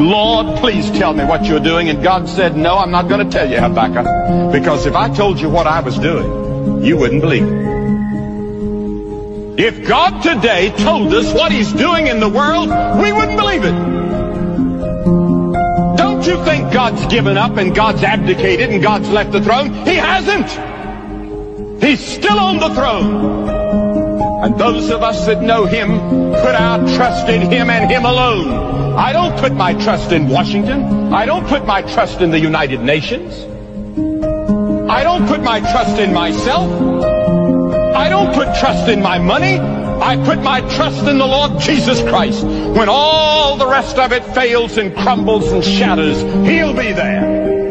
Lord, please tell me what you're doing. And God said, no, I'm not going to tell you, Habakkuk, because if I told you what I was doing, you wouldn't believe it. If God today told us what he's doing in the world, we wouldn't believe it. Don't you think God's given up and God's abdicated and God's left the throne? He hasn't. He's still on the throne. And those of us that know him put our trust in him and him alone. I don't put my trust in Washington. I don't put my trust in the United Nations. I don't put my trust in myself. I don't put trust in my money. I put my trust in the Lord Jesus Christ. When all the rest of it fails and crumbles and shatters, He'll be there.